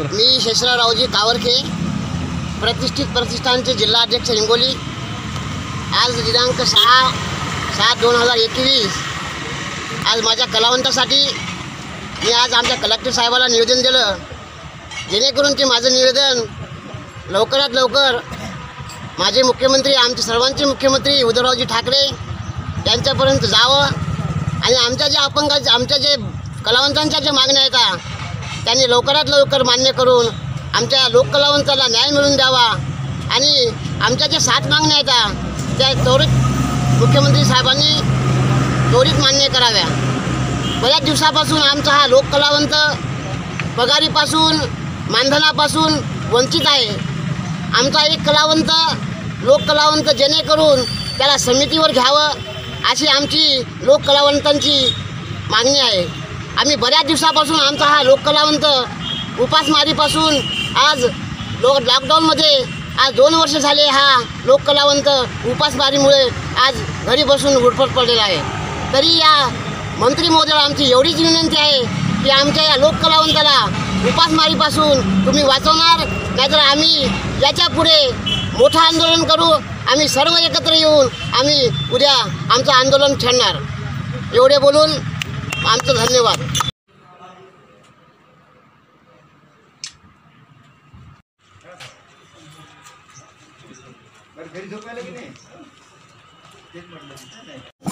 मी शेषराव रावजी कावरखे प्रतिष्ठित प्रतिष्ठान प्रतिष्ठानचे जिल्हाध्यक्ष हिंगोली. आज दिनांक सहा सात दोन हजार एकवीस. आज माझ्या कलावंतासाठी मी आज आमच्या कलेक्टर साहेबाला निवेदन दिलं. जेणेकरून ते माझं निवेदन लवकरात लवकर माझे मुख्यमंत्री आमचे सर्वांचे मुख्यमंत्री उद्धवरावजी ठाकरे यांच्यापर्यंत जावं आणि आमच्या ज्या अपंगाच्या आमच्या जे कलावंतांच्या ज्या मागण्या आहेत त्यांनी लवकरात लवकर मान्य करून आमच्या लोककलावंताला न्याय मिळवून द्यावा. आणि आमच्या ज्या सात मागण्या आहेत त्या त्वरित मुख्यमंत्री साहेबांनी त्वरित मान्य कराव्या. बऱ्याच दिवसापासून आमचा हा लोककलावंत पगारीपासून मानधनापासून वंचित आहे. आमचा एक कलावंत लोककलावंत जेणेकरून त्याला समितीवर घ्यावं अशी आमची लोककलावंतांची मागणी आहे. आम्ही बऱ्याच दिवसापासून आमचा हा लोककलावंत उपासमारीपासून आज लो लॉकडाऊनमध्ये आज दोन वर्ष झाले हा लोककलावंत उपासमारीमुळे आज घरी बसून उडफट पडलेला आहे. तरी या मंत्री महोदयाला आमची एवढीच विनंती आहे की आमच्या या लोककलावंताला उपासमारीपासून तुम्ही वाचवणार नाहीतर आम्ही याच्यापुढे मोठं आंदोलन करू आम्ही सर्व एकत्र येऊन आम्ही उद्या आमचं आंदोलन छेडणार एवढे बोलून आमचं धन्यवाद. घरी झोपायला की नाही? तेच म्हटलं नाही.